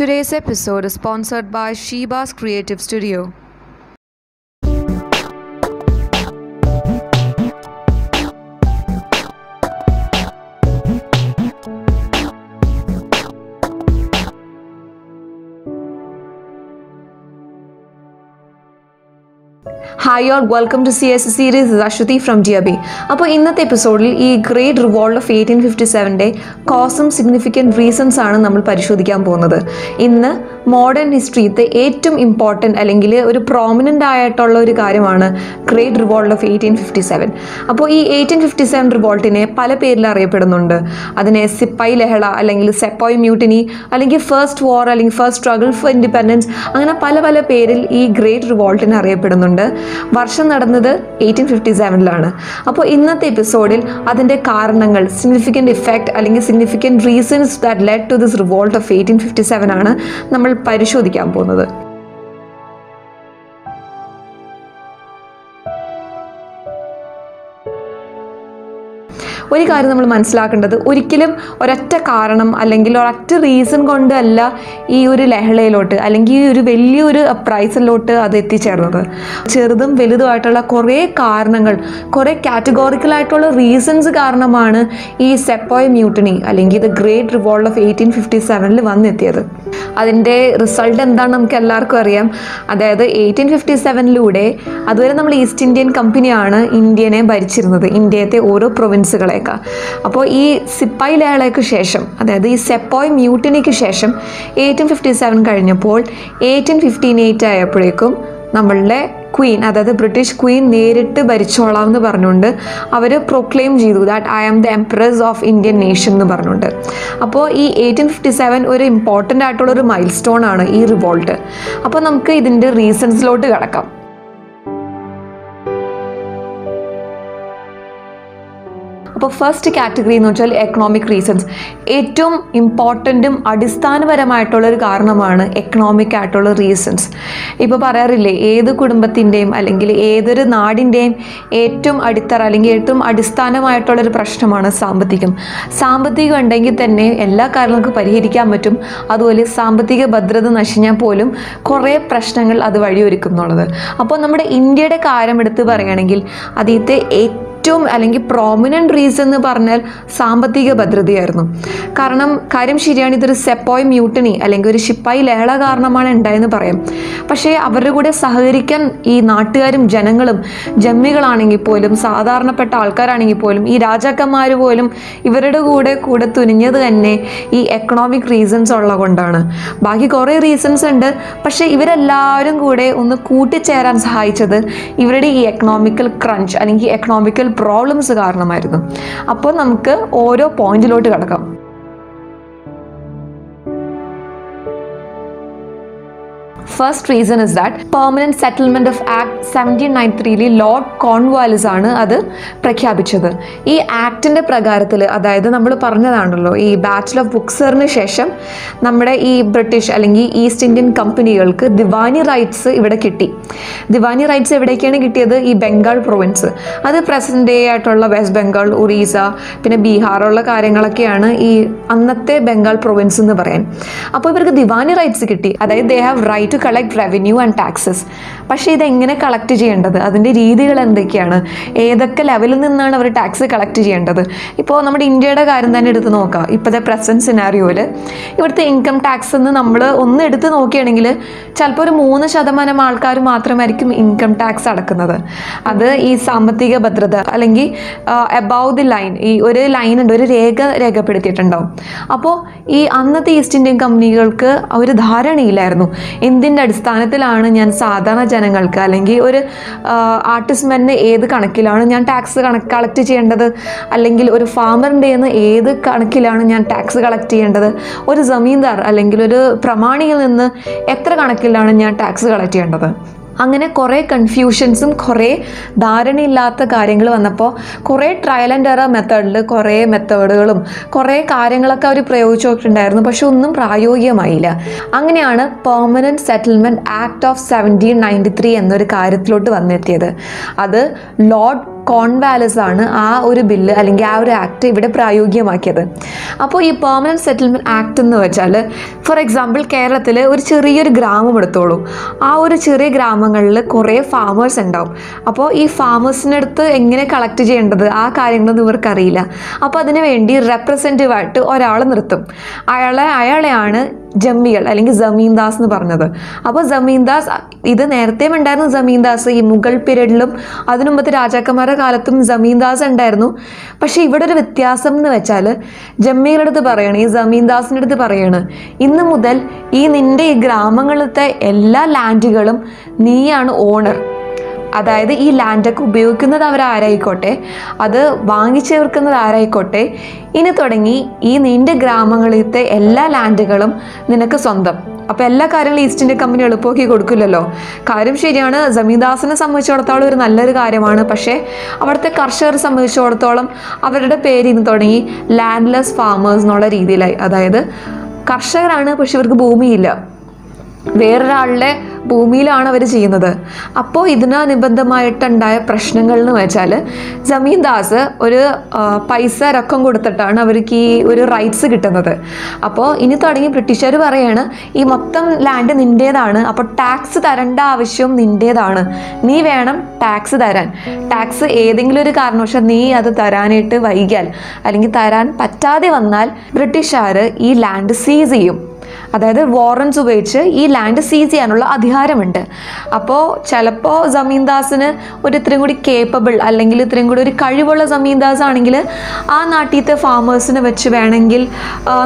Today's episode is sponsored by Sheba's Creative Studio. Hi all welcome to C S series Aswathy from ഡിയബി അപ്പോൾ ഇന്നത്തെ എപ്പിസോഡിൽ ഈ great revolt of eighteen fifty സെവന്റെ കോസും significant reasons ആണ് നമ്മൾ പരിശോധിക്കാൻ പോകുന്നത്. ഇന്ന് മോഡേൺ ഹിസ്റ്ററിയത്തെ ഏറ്റവും ഇമ്പോർട്ടന്റ് അല്ലെങ്കിൽ ഒരു പ്രോമിനന്റ് ആയിട്ടുള്ള ഒരു കാര്യമാണ് great revolt of eighteen fifty seven അപ്പോൾ ഈ എയ്റ്റീൻ ഫിഫ്റ്റി സെവൻ റിവോൾട്ടിനെ പല പേരിൽ അറിയപ്പെടുന്നുണ്ട്. അതിനെ സിപ്പായി ലഹള അല്ലെങ്കിൽ സെപ്പോയ് മ്യൂട്ടിനി അല്ലെങ്കിൽ ഫസ്റ്റ് വാർ അല്ലെങ്കിൽ ഫസ്റ്റ് സ്ട്രഗിൾ ഫോർ ഇൻഡിപെൻഡൻസ് അങ്ങനെ പല പല പേരിൽ ഈ ഗ്രേറ്റ് റിവോൾട്ടിനെ അറിയപ്പെടുന്നുണ്ട്. വർഷം നടന്നത് എയ്റ്റീൻ ഫിഫ്റ്റി സെവനിലാണ് അപ്പോൾ ഇന്നത്തെ എപ്പിസോഡിൽ അതിന്റെ കാരണങ്ങൾ സിഗ്നിഫിക്കന്റ് ഇഫക്റ്റ് അല്ലെങ്കിൽ significant reasons that led to this revolt of eighteen fifty seven ആണ് നമ്മൾ പരിശോധിക്കാൻ പോകുന്നത്. ഒരു കാര്യം നമ്മൾ മനസ്സിലാക്കേണ്ടത് ഒരിക്കലും ഒരൊറ്റ കാരണം അല്ലെങ്കിൽ ഒരൊറ്റ റീസൺ കൊണ്ടല്ല ഈ ഒരു ലഹളയിലോട്ട് അല്ലെങ്കിൽ ഈ ഒരു വലിയൊരു പ്രൈസിലോട്ട് അത് എത്തിച്ചേർന്നത്. ചെറുതും വലുതുമായിട്ടുള്ള കുറേ കാരണങ്ങൾ കുറേ കാറ്റഗോറിക്കലായിട്ടുള്ള റീസൺസ് കാരണമാണ് ഈ സെപ്പോയ് മ്യൂട്ടണി അല്ലെങ്കിൽ the great revolt of eighteen fifty സെവനിൽ വന്നെത്തിയത്. അതിന്റെ റിസൾട്ട് എന്താണെന്ന് നമുക്ക് എല്ലാവർക്കും അറിയാം. അതായത് എയ്റ്റീൻ ഫിഫ്റ്റി സെവനിലൂടെ അതുവരെ നമ്മൾ ഈസ്റ്റ് ഇന്ത്യൻ കമ്പനിയാണ് ഇന്ത്യനെ ഭരിച്ചിരുന്നത്. ഇന്ത്യത്തെ ഓരോ പ്രൊവിൻസുകളെയൊക്കെ അപ്പോൾ ഈ സിപ്പായി ലേളയ്ക്ക് ശേഷം അതായത് ഈ സെപ്പോയ് മ്യൂട്ടിനിക്ക് ശേഷം എയ്റ്റീൻ ഫിഫ്റ്റി സെവൻ കഴിഞ്ഞപ്പോൾ എയ്റ്റീൻ ഫിഫ്റ്റീൻ എയ്റ്റ് ആയപ്പോഴേക്കും നമ്മളുടെ ക്വീൻ അതായത് ബ്രിട്ടീഷ് ക്വീൻ നേരിട്ട് ഭരിച്ചോളാം എന്ന് പറഞ്ഞുകൊണ്ട് അവർ പ്രൊക്ലെയിം ചെയ്തു that I am the empress of Indian nation എന്ന് പറഞ്ഞുകൊണ്ട്. അപ്പോൾ ഈ എയ്റ്റീൻ ഫിഫ്റ്റി സെവൻ ഒരു ഇമ്പോർട്ടന്റ് ആയിട്ടുള്ള ഒരു മൈൽ സ്റ്റോൺ ആണ് ഈ റിവോൾട്ട് അപ്പോൾ നമുക്ക് ഇതിന്റെ റീസൺസിലോട്ട് കിടക്കാം. അപ്പോൾ ഫസ്റ്റ് കാറ്റഗറി എന്ന് വെച്ചാൽ എക്കണോമിക് റീസൺസ് ഏറ്റവും ഇമ്പോർട്ടന്റും അടിസ്ഥാനപരമായിട്ടുള്ള ഒരു കാരണമാണ് എക്കണോമിക് ആയിട്ടുള്ള റീസൺസ് ഇപ്പോൾ പറയാറില്ലേ ഏത് കുടുംബത്തിന്റെയും അല്ലെങ്കിൽ ഏതൊരു നാടിന്റെയും ഏറ്റവും അടിത്തറ അല്ലെങ്കിൽ ഏറ്റവും അടിസ്ഥാനമായിട്ടുള്ളൊരു പ്രശ്നമാണ് സാമ്പത്തികം. സാമ്പത്തികം ഉണ്ടെങ്കിൽ തന്നെ എല്ലാ കാര്യങ്ങൾക്കും പരിഹരിക്കാൻ പറ്റും. അതുപോലെ സാമ്പത്തിക ഭദ്രത നശിഞ്ഞാൽ പോലും കുറേ പ്രശ്നങ്ങൾ അത് വഴിയൊരുക്കും എന്നുള്ളത്. അപ്പോൾ നമ്മുടെ ഇന്ത്യയുടെ കാര്യം എടുത്ത് പറയുകയാണെങ്കിൽ ആദ്യത്തെ ഏറ്റവും ഏറ്റവും അല്ലെങ്കിൽ പ്രോമിനന്റ് റീസൺ എന്ന് പറഞ്ഞാൽ സാമ്പത്തിക ഭദ്രതയായിരുന്നു. കാരണം കാര്യം ശരിയാണ് ഇതൊരു സെപ്പോയ് മ്യൂട്ടണി അല്ലെങ്കിൽ ഒരു ശിപ്പായി ലേള കാരണമാണ് ഉണ്ടായെന്ന് പറയാം. പക്ഷേ അവരുടെ കൂടെ സഹകരിക്കാൻ ഈ നാട്ടുകാരും ജനങ്ങളും ജമ്മികളാണെങ്കിൽ പോലും സാധാരണപ്പെട്ട ആൾക്കാരാണെങ്കിൽ പോലും ഈ രാജാക്കന്മാർ പോലും ഇവരുടെ കൂടെ കൂടെ തുനിഞ്ഞത് തന്നെ ഈ എക്കണോമിക് റീസൺസ് ഉള്ള കൊണ്ടാണ്. ബാക്കി കുറേ റീസൺസ് ഉണ്ട്. പക്ഷേ ഇവരെല്ലാവരും കൂടെ ഒന്ന് കൂട്ടിച്ചേരാൻ സഹായിച്ചത് ഇവരുടെ ഈ എക്കണോമിക്കൽ ക്രഞ്ച് അല്ലെങ്കിൽ എക്കണോമിക്കൽ പ്രോബ്ലംസ് കാരണമായിരുന്നു. അപ്പോൾ നമുക്ക് ഓരോ പോയിന്റിലോട്ട് കിടക്കാം. First reason is that permanent settlement of act seventeen nine ത്രീയിൽ ലോർഡ് കോൺവാലിസ് ആണ് അത് പ്രഖ്യാപിച്ചത്. ഈ ആക്ടിന്റെ പ്രകാരത്തിൽ അതായത് നമ്മൾ പറഞ്ഞതാണല്ലോ ഈ ബാച്ചിൽ ഓഫ് ബുക്സറിന് ശേഷം നമ്മുടെ ഈ ബ്രിട്ടീഷ് അല്ലെങ്കിൽ ഈസ്റ്റ് ഇന്ത്യൻ കമ്പനികൾക്ക് ദിവാനി റൈറ്റ്സ് ഇവിടെ കിട്ടി. ദിവാനി റൈറ്റ്സ് എവിടേക്കാണ് കിട്ടിയത്? ഈ ബംഗാൾ പ്രൊവിൻസ് അത് പ്രസന്റ് ഡേ ആയിട്ടുള്ള വെസ്റ്റ് ബംഗാൾ ഒറീസ പിന്നെ ബീഹാറുള്ള കാര്യങ്ങളൊക്കെയാണ് ഈ അന്നത്തെ ബംഗാൾ പ്രൊവിൻസ് എന്ന് പറയാൻ. അപ്പോൾ ഇവർക്ക് ദിവാനി റൈറ്റ്സ് കിട്ടി. അതായത് they have right to collect revenue and taxes പക്ഷേ ഇതെങ്ങനെ കളക്ട് ചെയ്യേണ്ടത്? അതിന്റെ രീതികൾ എന്തൊക്കെയാണ്? ഏതൊക്കെ ലെവലിൽ നിന്നാണ് അവർ ടാക്സ് കളക്ട് ചെയ്യേണ്ടത്? ഇപ്പോൾ നമ്മുടെ ഇന്ത്യയുടെ കാര്യം തന്നെ എടുത്ത് നോക്കാം. ഇപ്പോഴത്തെ പ്രസന്റ് സിനാരിയോയിൽ ഇവിടുത്തെ ഇൻകം ടാക്സ് എന്ന് നമ്മൾ ഒന്ന് എടുത്ത് നോക്കുകയാണെങ്കിൽ ചിലപ്പോൾ ഒരു മൂന്ന് ശതമാനം ആൾക്കാർ മാത്രമായിരിക്കും ഇൻകം ടാക്സ് അടക്കുന്നത്. അത് ഈ സാമ്പത്തിക ഭദ്രത അല്ലെങ്കിൽ എബവ് ദി ലൈൻ ഈ ഒരു ലൈൻ ഉണ്ട് ഒരു രേഖ രേഖപ്പെടുത്തിയിട്ടുണ്ടാവും. അപ്പോൾ ഈ അന്നത്തെ ഈസ്റ്റ് ഇന്ത്യൻ കമ്പനികൾക്ക് ഒരു ധാരണയില്ലായിരുന്നു. എന്തിന്റെ അടിസ്ഥാനത്തിലാണ് ഞാൻ സാധാരണ ജനങ്ങൾക്ക് അല്ലെങ്കിൽ ഒരു ആർട്ടിസ്റ്റ്മെന്റിന് ഏത് കണക്കിലാണ് ഞാൻ ടാക്സ് കണക്ക് കളക്ട് ചെയ്യേണ്ടത്? അല്ലെങ്കിൽ ഒരു ഫാമറിന്റെ നിന്ന് ഏത് കണക്കിലാണ് ഞാൻ ടാക്സ് കളക്ട് ചെയ്യേണ്ടത്? ഒരു ജമീന്ദാർ അല്ലെങ്കിൽ ഒരു പ്രമാണിയിൽ നിന്ന് എത്ര കണക്കിലാണ് ഞാൻ ടാക്സ് കളക്ട് ചെയ്യേണ്ടത്? അങ്ങനെ കുറേ കൺഫ്യൂഷൻസും കുറേ ധാരണയില്ലാത്ത കാര്യങ്ങൾ വന്നപ്പോൾ കുറേ ട്രയൽ ആൻഡ് എറർ മെത്തേഡിൽ കുറേ മെത്തേഡുകളും കുറേ കാര്യങ്ങളൊക്കെ അവർ പ്രയോഗിച്ചു നോക്കിയിട്ടുണ്ടായിരുന്നു. പക്ഷെ ഒന്നും പ്രായോഗികമായില്ല. അങ്ങനെയാണ് permanent settlement act of seventeen ninety three എന്നൊരു കാര്യത്തിലോട്ട് വന്നെത്തിയത്. അത് ലോർഡ് കോൺവാലിസ് ആണ് ആ ഒരു ബില്ല് അല്ലെങ്കിൽ ആ ഒരു ആക്ട് ഇവിടെ പ്രായോഗികമാക്കിയത്. അപ്പോൾ ഈ പെർമനന്റ് സെറ്റിൽമെന്റ് ആക്ട് എന്ന് വെച്ചാൽ ഫോർ എക്സാമ്പിൾ കേരളത്തിൽ ഒരു ചെറിയൊരു ഗ്രാമം എടുത്തോളൂ. ആ ഒരു ചെറിയ ഗ്രാമങ്ങളിൽ കുറേ ഫാമേഴ്സ് ഉണ്ടാവും. അപ്പോൾ ഈ ഫാമേഴ്സിനടുത്ത് എങ്ങനെ കളക്ട് ചെയ്യേണ്ടത്? ആ കാര്യങ്ങളൊന്നും ഇവർക്കറിയില്ല. അപ്പോൾ അതിന് വേണ്ടി റെപ്രസെന്റീവായിട്ട് ഒരാളെ നിർത്തും. അയാളെ അയാളെയാണ് ജമ്മികൾ അല്ലെങ്കിൽ ജമീന്ദാസ് എന്ന് പറഞ്ഞത്. അപ്പോൾ ജമീന്ദാസ് ഇത് നേരത്തെ ഉണ്ടായിരുന്നു ജമീന്ദാസ് ഈ മുഗൾ പിരീഡിലും അതിനു മുമ്പത്തെ രാജാക്കന്മാരുടെ കാലത്തും ജമീന്ദാസ് ഉണ്ടായിരുന്നു. പക്ഷേ ഇവിടെ ഒരു വ്യത്യാസം എന്ന് വെച്ചാൽ ജമ്മികളുടെ അടുത്ത് പറയണ ഈ ജമീന്ദാസിന്റെ അടുത്ത് പറയാണ് ഇന്ന് മുതൽ ഈ നിന്റെ ഈ ഗ്രാമങ്ങളിലത്തെ എല്ലാ ലാൻഡുകളും നീയാണ് ഓണർ അതായത് ഈ ലാൻഡൊക്കെ ഉപയോഗിക്കുന്നത് അവരാരായിക്കോട്ടെ അത് വാങ്ങിച്ചു ചേർക്കുന്നത് ആരായിക്കോട്ടെ? ഇനി തുടങ്ങി ഈ നിന്റെ ഗ്രാമങ്ങളിലത്തെ എല്ലാ ലാൻഡുകളും നിനക്ക് സ്വന്തം. അപ്പോൾ എല്ലാ കാര്യങ്ങളും ഈസ്റ്റ് ഇന്ത്യ കമ്പനി എളുപ്പമാക്കി കൊടുക്കില്ലല്ലോ? കാര്യം ശരിയാണ് ജമീദാസിനെ സംബന്ധിച്ചിടത്തോളം ഒരു നല്ലൊരു കാര്യമാണ്. പക്ഷേ അവിടുത്തെ കർഷകരെ സംബന്ധിച്ചിടത്തോളം അവരുടെ പേര് ഇന്ന് തുടങ്ങി ലാൻഡ്ലെസ് ഫാമേഴ്സ് എന്നുള്ള രീതിയിലായി. അതായത് കർഷകരാണ് പക്ഷെ ഇവർക്ക് ഭൂമിയില്ല. വേറൊരാളുടെ ഭൂമിയിലാണ് അവർ ചെയ്യുന്നത്. അപ്പോൾ ഇതിനനുബന്ധമായിട്ടുണ്ടായ പ്രശ്നങ്ങൾ എന്ന് വെച്ചാൽ ജമീൻദാസ് ഒരു പൈസ രക്കം കൊടുത്തിട്ടാണ് അവർക്ക് ഈ ഒരു റൈറ്റ്സ് കിട്ടുന്നത്. അപ്പോൾ ഇനി തുടങ്ങി ബ്രിട്ടീഷുകാർ പറയാണ് ഈ മൊത്തം ലാൻഡ് നിന്റേതാണ് അപ്പോൾ ടാക്സ് തരേണ്ട ആവശ്യം നിന്റേതാണ് നീ വേണം ടാക്സ് തരാൻ. ടാക്സ് ഏതെങ്കിലും ഒരു കാരണവശാൽ നീ അത് തരാനായിട്ട് വൈകിയാൽ അല്ലെങ്കിൽ തരാൻ പറ്റാതെ വന്നാൽ ബ്രിട്ടീഷുകാർ ഈ ലാൻഡ് സീസ് ചെയ്യും. അതായത് വാറൻസ് ഉപയോഗിച്ച് ഈ ലാൻഡ് സീസ് ചെയ്യാനുള്ള അധികാരമുണ്ട്. അപ്പോൾ ചിലപ്പോൾ ജമീന്ദാസിന് ഒരു ഇത്രയും കൂടി കേപ്പബിൾ അല്ലെങ്കിൽ ഇത്രയും കൂടി ഒരു കഴിവുള്ള ജമീന്ദാസ് ആണെങ്കിൽ ആ നാട്ടിലത്തെ ഫാമേഴ്സിനെ വെച്ച് വേണമെങ്കിൽ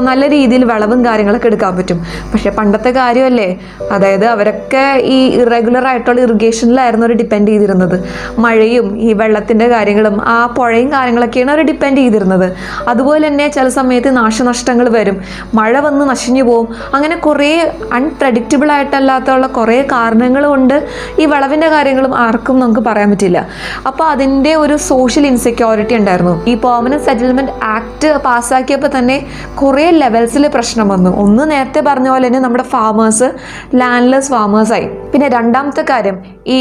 നല്ല രീതിയിൽ വിളവും കാര്യങ്ങളൊക്കെ എടുക്കാൻ പറ്റും. പക്ഷേ പണ്ടത്തെ കാര്യമല്ലേ? അതായത് അവരൊക്കെ ഈ ഇറഗുലർ ആയിട്ടുള്ള ഇറിഗേഷനിലായിരുന്നു അവർ ഡിപ്പെൻഡ് ചെയ്തിരുന്നത്. മഴയും ഈ വെള്ളത്തിന്റെ കാര്യങ്ങളും ആ പുഴയും കാര്യങ്ങളൊക്കെയാണ് അവർ ഡിപ്പെൻഡ് ചെയ്തിരുന്നത്. അതുപോലെ തന്നെ ചില സമയത്ത് നാശനഷ്ടങ്ങൾ വരും. മഴ വന്ന് നശിഞ്ഞു പോകും അങ്ങനെ കുറേ അൺപ്രഡിക്റ്റബിൾ ആയിട്ടല്ലാത്തുള്ള കുറേ കാരണങ്ങൾ കൊണ്ട് ഈ വിളവിന്റെ കാര്യങ്ങളും ആർക്കും നമുക്ക് പറയാൻ പറ്റില്ല. അപ്പോൾ അതിന്റെ ഒരു സോഷ്യൽ ഇൻസെക്യൂരിറ്റി ഉണ്ടായിരുന്നു. ഈ പെർമനന്റ് സെറ്റിൽമെന്റ് ആക്ട് പാസ്സാക്കിയപ്പോൾ തന്നെ കുറേ ലെവൽസിൽ പ്രശ്നം വന്നു. ഒന്ന് നേരത്തെ പറഞ്ഞ പോലെ തന്നെ നമ്മുടെ ഫാമേഴ്സ് ലാൻഡ്ലെസ് ഫാമേഴ്സായി പിന്നെ രണ്ടാമത്തെ കാര്യം ഈ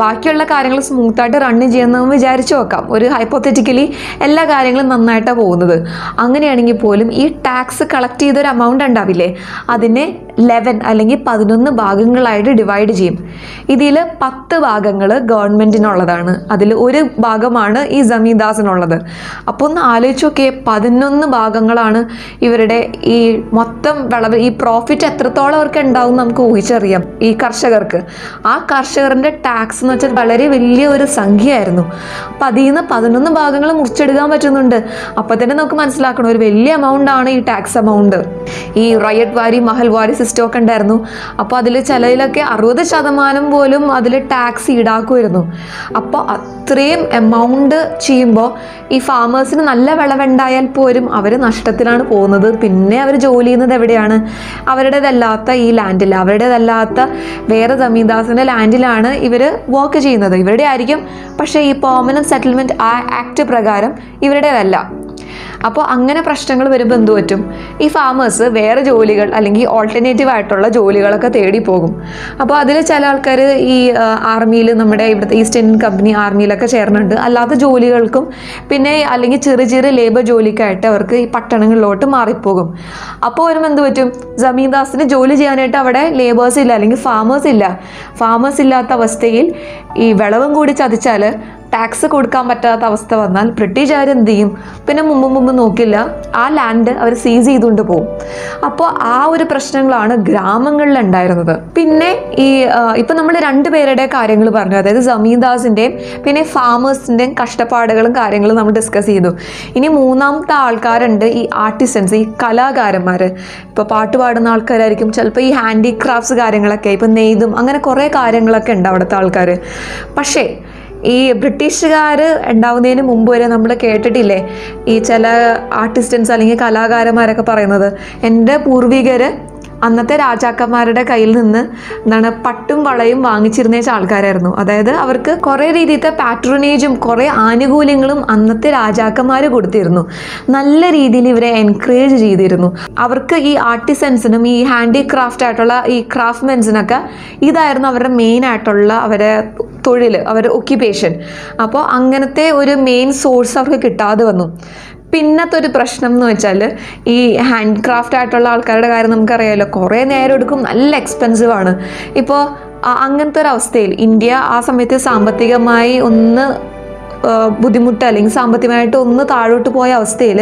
ബാക്കിയുള്ള കാര്യങ്ങൾ സ്മൂത്തായിട്ട് റണ്ണ് ചെയ്യുന്നതെന്ന് വിചാരിച്ചു നോക്കാം ഒരു ഹൈപ്പോത്തറ്റിക്കലി എല്ലാ കാര്യങ്ങളും നന്നായിട്ടാണ് പോകുന്നത്. അങ്ങനെയാണെങ്കിൽ പോലും ഈ ടാക്സ് കളക്ട് ചെയ്തൊരു എമൗണ്ട് ഉണ്ടാവില്ലേ? അതിനെ ലെവൻ അല്ലെങ്കിൽ പതിനൊന്ന് ഭാഗങ്ങളായിട്ട് ഡിവൈഡ് ചെയ്യും. ഇതിൽ പത്ത് ഭാഗങ്ങൾ ഗവൺമെന്റിനുള്ളതാണ് അതിൽ ഒരു ഭാഗമാണ് ഈ ജമീദാസിനുള്ളത് അപ്പോൾ ഒന്ന് ആലോചിച്ച് നോക്കിയേ പതിനൊന്ന് ഭാഗങ്ങളാണ് ഇവരുടെ ഈ മൊത്തം വിളവ് ഈ പ്രോഫിറ്റ് എത്രത്തോളം അവർക്ക് ഉണ്ടാവും നമുക്ക് ഊഹിച്ചറിയാം ഈ കർഷകർക്ക്. ആ കർഷകരുടെ ടാക്സ് എന്ന് വെച്ചാൽ വളരെ വലിയ ഒരു സംഖ്യയായിരുന്നു. അപ്പം അതിൽ നിന്ന് പതിനൊന്ന് ഭാഗങ്ങൾ മുറിച്ചെടുക്കാൻ പറ്റുന്നുണ്ട്. അപ്പം തന്നെ നമുക്ക് മനസ്സിലാക്കണം ഒരു വലിയ എമൗണ്ട് ആണ് ഈ ടാക്സ് എമൗണ്ട് ഈ റയറ്റ് വാരി മഹൽ വാരി സിസ്റ്റം ഒക്കെ ഉണ്ടായിരുന്നു. അപ്പോൾ അതിൽ ചിലയിലൊക്കെ അറുപത് ശതമാനം പോലും അതിൽ ടാക്സ് ഈടാക്കുമായിരുന്നു. അപ്പോൾ അത്രയും എമൗണ്ട് ചെയ്യുമ്പോൾ ഈ ഫാമേഴ്സിന് നല്ല വിളവുണ്ടായാൽ പോലും അവർ നഷ്ടത്തിലാണ് പോകുന്നത്. പിന്നെ അവർ ജോലി ചെയ്യുന്നത് എവിടെയാണ്? അവരുടേതല്ലാത്ത ഈ ലാൻഡിൽ അവരുടേതല്ലാത്ത വേറെ ജമീന്ദാസിന്റെ ലാൻഡിലാണ് ഇവർ വർക്ക് ചെയ്യുന്നത്. ഇവരുടെ ആയിരിക്കും പക്ഷേ ഈ പെർമനന്റ് സെറ്റിൽമെന്റ് ആക്ട് പ്രകാരം ഇവരുടേതല്ല. അപ്പോൾ അങ്ങനെ പ്രശ്നങ്ങൾ വരുമ്പോൾ എന്തു പറ്റും? ഈ ഫാമേഴ്സ് വേറെ ജോലികൾ അല്ലെങ്കിൽ ഓൾട്ടർനേറ്റീവ് ആയിട്ടുള്ള ജോലികളൊക്കെ തേടി പോകും. അപ്പോൾ അതിൽ ചില ആൾക്കാർ ഈ ആർമിയിൽ നമ്മുടെ ഇവിടുത്തെ ഈസ്റ്റ് ഇന്ത്യൻ കമ്പനി ആർമിയിലൊക്കെ ചേർന്നുണ്ട് അല്ലാത്ത ജോലികൾക്കും പിന്നെ അല്ലെങ്കിൽ ചെറിയ ചെറിയ ലേബർ ജോലിക്കായിട്ട് അവർക്ക് ഈ പട്ടണങ്ങളിലോട്ട് മാറിപ്പോകും. അപ്പോൾ വരുമ്പോൾ എന്ത് പറ്റും? ജമീന്ദാസിന് ജോലി ചെയ്യാനായിട്ട് അവിടെ ലേബേഴ്സ് ഇല്ല അല്ലെങ്കിൽ ഫാമേഴ്സ് ഇല്ല. ഫാമേഴ്സ് ഇല്ലാത്ത അവസ്ഥയിൽ ഈ വിളവും കൂടി ചതിച്ചാൽ ടാക്സ് കൊടുക്കാൻ പറ്റാത്ത അവസ്ഥ വന്നാൽ ബ്രിട്ടീഷുകാർ എന്ത് ചെയ്യും? പിന്നെ മുമ്പ് മുമ്പ് നോക്കില്ല ആ ലാൻഡ് അവർ സീസ് ചെയ്തുകൊണ്ട് പോകും അപ്പോൾ ആ ഒരു പ്രശ്നങ്ങളാണ് ഗ്രാമങ്ങളിൽ ഉണ്ടായിരുന്നത്. പിന്നെ ഈ ഇപ്പം നമ്മൾ രണ്ട് പേരുടെ കാര്യങ്ങൾ പറഞ്ഞു. അതായത് ജമീന്ദാസിന്റെയും പിന്നെ ഫാമേഴ്സിന്റെയും കഷ്ടപ്പാടുകളും കാര്യങ്ങളും നമ്മൾ ഡിസ്കസ് ചെയ്തു. ഇനി മൂന്നാമത്തെ ആൾക്കാരുണ്ട് ഈ ആർട്ടിസൻസ് ഈ കലാകാരന്മാർ ഇപ്പോൾ പാട്ട് പാടുന്ന ആൾക്കാരായിരിക്കും ചിലപ്പോൾ ഈ ഹാൻഡിക്രാഫ്റ്റ്സ് കാര്യങ്ങളൊക്കെ ഇപ്പം നെയ്തും അങ്ങനെ കുറേ കാര്യങ്ങളൊക്കെ ഉണ്ട് അവിടുത്തെ ആൾക്കാർ പക്ഷേ ഈ ബ്രിട്ടീഷുകാർ ഉണ്ടാവുന്നതിന് മുമ്പ് വരെ നമ്മൾ കേട്ടിട്ടില്ലേ? ഈ ചില ആർട്ടിസ്റ്റൻസ് അല്ലെങ്കിൽ കലാകാരന്മാരൊക്കെ പറയുന്നത് എന്റെ പൂർവികർ അന്നത്തെ രാജാക്കന്മാരുടെ കയ്യിൽ നിന്ന് എന്താണ് പട്ടും വളയും വാങ്ങിച്ചിരുന്ന ആൾക്കാരായിരുന്നു. അതായത് അവർക്ക് കുറേ രീതിയിലത്തെ പാട്രണേജും കുറേ ആനുകൂല്യങ്ങളും അന്നത്തെ രാജാക്കന്മാർ കൊടുത്തിരുന്നു. നല്ല രീതിയിൽ ഇവരെ എൻകറേജ് ചെയ്തിരുന്നു. അവർക്ക് ഈ ആർട്ടിസൻസിനും ഈ ഹാൻഡിക്രാഫ്റ്റ് ആയിട്ടുള്ള ഈ ക്രാഫ്റ്റ്മെൻസിനൊക്കെ ഇതായിരുന്നു അവരുടെ മെയിൻ ആയിട്ടുള്ള അവരെ തൊഴിൽ അവരുടെ ഒക്യുപേഷൻ അപ്പോൾ അങ്ങനത്തെ ഒരു മെയിൻ സോഴ്സ് അവർക്ക് കിട്ടാതെ വന്നു. പിന്നത്തെ ഒരു പ്രശ്നം എന്ന് വെച്ചാൽ ഈ ഹാൻഡ് ക്രാഫ്റ്റ് ആയിട്ടുള്ള ആൾക്കാരുടെ കാര്യം നമുക്കറിയാമല്ലോ കുറേ നേരം എടുക്കും നല്ല എക്സ്പെൻസീവ് ആണ്. ഇപ്പോൾ അങ്ങനത്തെ ഒരു അവസ്ഥയിൽ ഇന്ത്യ ആ സമയത്ത് സാമ്പത്തികമായി ഒന്ന് ബുദ്ധിമുട്ട് അല്ലെങ്കിൽ സാമ്പത്തികമായിട്ട് ഒന്ന് താഴോട്ട് പോയ അവസ്ഥയിൽ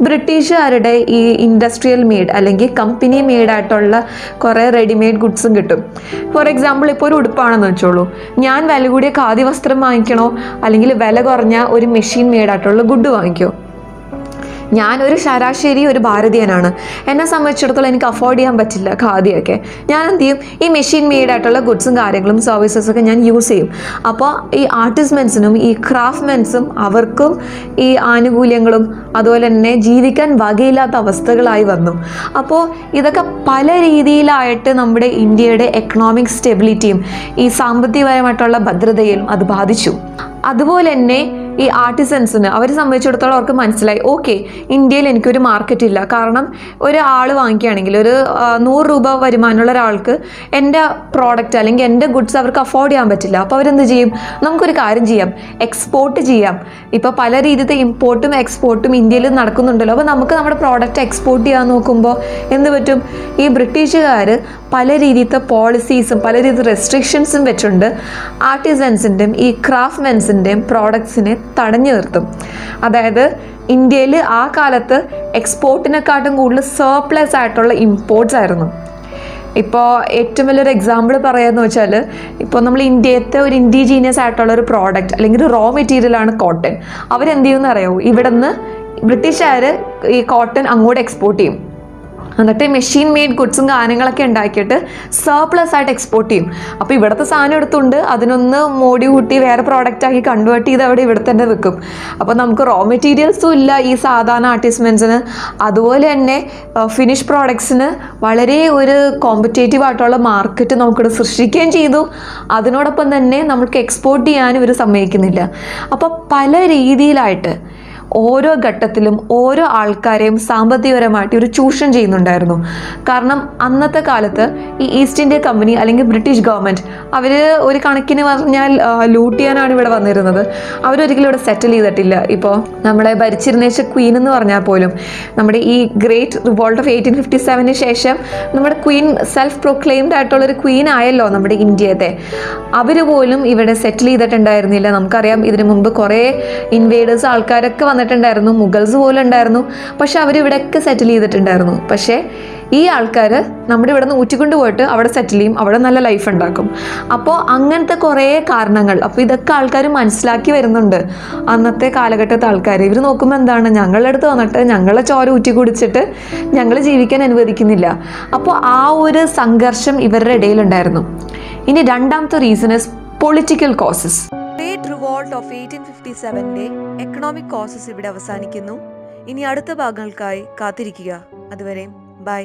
ബ്രിട്ടീഷുകാരുടെ ഈ ഇൻഡസ്ട്രിയൽ മെയ്ഡ് അല്ലെങ്കിൽ കമ്പനി മെയ്ഡായിട്ടുള്ള കുറേ റെഡിമെയ്ഡ് ഗുഡ്സും കിട്ടും. ഫോർ എക്സാമ്പിൾ ഇപ്പോൾ ഒരു ഉടുപ്പാണെന്ന് വെച്ചോളൂ. ഞാൻ വില കൂടിയ ഖാദി വസ്ത്രം വാങ്ങിക്കണോ? അല്ലെങ്കിൽ വില കുറഞ്ഞ ഒരു മെഷീൻ മെയ്ഡായിട്ടുള്ള ഗുഡ് വാങ്ങിക്കോ? ഞാനൊരു ശരാശരി ഒരു ഭാരതീയനാണ്. എന്നെ സംബന്ധിച്ചിടത്തോളം എനിക്ക് അഫോർഡ് ചെയ്യാൻ പറ്റില്ല ഖാദിയൊക്കെ. ഞാൻ എന്ത് ചെയ്യും? ഈ മെഷീൻ മെയ്ഡ് ആയിട്ടുള്ള ഗുഡ്സും കാര്യങ്ങളും സർവീസസ് ഒക്കെ ഞാൻ യൂസ് ചെയ്യും. അപ്പോൾ ഈ ആർട്ടിസ്റ്റ്മെൻസിനും ഈ ക്രാഫ്റ്റ്മെൻസും അവർക്കും ഈ ആനുകൂല്യങ്ങളും അതുപോലെ തന്നെ ജീവിക്കാൻ വകയില്ലാത്ത അവസ്ഥകളായി വന്നു. അപ്പോൾ ഇതൊക്കെ പല രീതിയിലായിട്ട് നമ്മുടെ ഇന്ത്യയുടെ എക്കണോമിക് സ്റ്റെബിലിറ്റിയും ഈ സാമ്പത്തികപരമായിട്ടുള്ള ഭദ്രതയിലും അത് ബാധിച്ചു. അതുപോലെ തന്നെ ഈ ആർട്ടിസൻസിന് അവരെ സംബന്ധിച്ചിടത്തോളം അവർക്ക് മനസ്സിലായി ഓക്കെ ഇന്ത്യയിൽ എനിക്കൊരു മാർക്കറ്റ് ഇല്ല. കാരണം ഒരു ആൾ വാങ്ങിക്കുകയാണെങ്കിൽ ഒരു നൂറ് രൂപ വരുമാനമുള്ള ഒരാൾക്ക് എന്റെ പ്രോഡക്റ്റ് അല്ലെങ്കിൽ എന്റെ ഗുഡ്സ് അവർക്ക് അഫോർഡ് ചെയ്യാൻ പറ്റില്ല. അപ്പോൾ അവരെന്ത് ചെയ്യും? നമുക്കൊരു കാര്യം ചെയ്യാം. എക്സ്പോർട്ട് ചെയ്യാം. ഇപ്പോൾ പല രീതിയിലത്തെ ഇമ്പോർട്ടും എക്സ്പോർട്ടും ഇന്ത്യയിൽ നടക്കുന്നുണ്ടല്ലോ. അപ്പോൾ നമുക്ക് നമ്മുടെ പ്രോഡക്റ്റ് എക്സ്പോർട്ട് ചെയ്യാൻ നോക്കുമ്പോൾ എന്ത് പറ്റും? ഈ ബ്രിട്ടീഷുകാർ പല രീതിയിലത്തെ പോളിസീസും പല രീതി റെസ്ട്രിക്ഷൻസും വെച്ചുകൊണ്ട് ആർട്ടിസൻസിന്റെയും ഈ ക്രാഫ്റ്റ്മെൻസിന്റെയും പ്രോഡക്ട്സിനെ തടഞ്ഞു നിർത്തും. അതായത് ഇന്ത്യയിൽ ആ കാലത്ത് എക്സ്പോർട്ടിനെക്കാട്ടും കൂടുതൽ സർപ്ലസ് ആയിട്ടുള്ള ഇമ്പോർട്ട്സ് ആയിരുന്നു. ഇപ്പോൾ ഏറ്റവും വലിയൊരു എക്സാമ്പിൾ പറയുകയെന്ന് വെച്ചാൽ ഇപ്പോൾ നമ്മൾ ഇന്ത്യത്തെ ഒരു ഇൻഡിജീനിയസ് ആയിട്ടുള്ള ഒരു പ്രോഡക്റ്റ് അല്ലെങ്കിൽ റോ മെറ്റീരിയലാണ് കോട്ടൺ അവരെന്ത് ചെയ്യുമെന്ന് അറിയാമോ ഇവിടെ നിന്ന് ബ്രിട്ടീഷുകാർ ഈ കോട്ടൺ അങ്ങോട്ട് എക്സ്പോർട്ട് ചെയ്യും. എന്നിട്ട് മെഷീൻ മെയ്ഡ് ഗുഡ്സും കാര്യങ്ങളൊക്കെ ഉണ്ടാക്കിയിട്ട് സർപ്ലസ് ആയിട്ട് എക്സ്പോർട്ട് ചെയ്യും. അപ്പോൾ ഇവിടുത്തെ സാധനം എടുത്തുകൊണ്ട് അതിനൊന്ന് മോടി കൂട്ടി വേറെ പ്രോഡക്റ്റ് ആക്കി കൺവേർട്ട് ചെയ്ത് അവിടെ ഇവിടെ തന്നെ വെക്കും. അപ്പോൾ നമുക്ക് റോ മെറ്റീരിയൽസും ഇല്ല ഈ സാധാരണ ആർട്ടിസ്റ്റ്മെൻസിന് അതുപോലെ തന്നെ ഫിനിഷ് പ്രോഡക്ട്സിന് വളരെ ഒരു കോമ്പറ്റേറ്റീവ് ആയിട്ടുള്ള മാർക്കറ്റ് നമുക്കിവിടെ സൃഷ്ടിക്കുകയും ചെയ്തു. അതിനോടൊപ്പം തന്നെ നമുക്ക് എക്സ്പോർട്ട് ചെയ്യാനും ഇവർ സമ്മതിക്കുന്നില്ല. അപ്പോൾ പല രീതിയിലായിട്ട് ഓരോ ഘട്ടത്തിലും ഓരോ ആൾക്കാരെയും സാമ്പത്തികപരമായിട്ട് ഒരു ചൂഷണം ചെയ്യുന്നുണ്ടായിരുന്നു. കാരണം അന്നത്തെ കാലത്ത് ഈ ഈസ്റ്റ് ഇന്ത്യ കമ്പനി അല്ലെങ്കിൽ ബ്രിട്ടീഷ് ഗവൺമെന്റ് അവർ ഒരു കണക്കിന് പറഞ്ഞാൽ ലൂട്ട് ചെയ്യാനാണ് ഇവിടെ വന്നിരുന്നത്. അവരൊരിക്കലും ഇവിടെ സെറ്റിൽ ചെയ്തിട്ടില്ല. ഇപ്പോൾ നമ്മളെ ഭരിച്ചിരുന്നേച്ച ക്വീൻ എന്ന് പറഞ്ഞാൽ പോലും നമ്മുടെ ഈ great revolt of eighteen fifty seven ശേഷം നമ്മുടെ ക്വീൻ സെൽഫ് പ്രൊക്ലെയിംഡ് ആയിട്ടുള്ളൊരു ക്വീൻ ആയല്ലോ നമ്മുടെ ഇന്ത്യത്തെ. അവർ പോലും ഇവിടെ സെറ്റിൽ ചെയ്തിട്ടുണ്ടായിരുന്നില്ല. നമുക്കറിയാം ഇതിനു മുമ്പ് കുറേ ഇൻവേഡേഴ്സ് ആൾക്കാരൊക്കെ വന്നിട്ടുണ്ടായിരുന്നു മുഗൾസ് പോലും ഉണ്ടായിരുന്നു. പക്ഷെ അവർ ഇവിടെയൊക്കെ സെറ്റിൽ ചെയ്തിട്ടുണ്ടായിരുന്നു. പക്ഷേ ഈ ആൾക്കാർ നമ്മുടെ ഇവിടെ നിന്ന് ഊറ്റിക്കൊണ്ട് പോയിട്ട് അവിടെ സെറ്റിൽ ചെയ്യും അവിടെ നല്ല ലൈഫ് ഉണ്ടാക്കും. അപ്പോൾ അങ്ങനത്തെ കുറേ കാരണങ്ങൾ അപ്പോൾ ഇതൊക്കെ ആൾക്കാർ മനസ്സിലാക്കി വരുന്നുണ്ട്. അന്നത്തെ കാലഘട്ടത്തെ ആൾക്കാർ ഇവർ നോക്കുമ്പോൾ എന്താണ് ഞങ്ങളുടെ അടുത്ത് വന്നിട്ട് ഞങ്ങളെ ചോര ഊറ്റി കുടിച്ചിട്ട് ഞങ്ങൾ ജീവിക്കാൻ അനുവദിക്കുന്നില്ല. അപ്പോൾ ആ ഒരു സംഘർഷം ഇവരുടെ ഇടയിലുണ്ടായിരുന്നു. ഇനി രണ്ടാമത്തെ reason is political causes great revolt of eighteen fifty സെവന്റെ economic causes ഇവിടെ അവസാനിക്കുന്നു. ഇനി അടുത്ത ഭാഗങ്ങൾക്കായി കാത്തിരിക്കുക. അതുവരെ ബൈ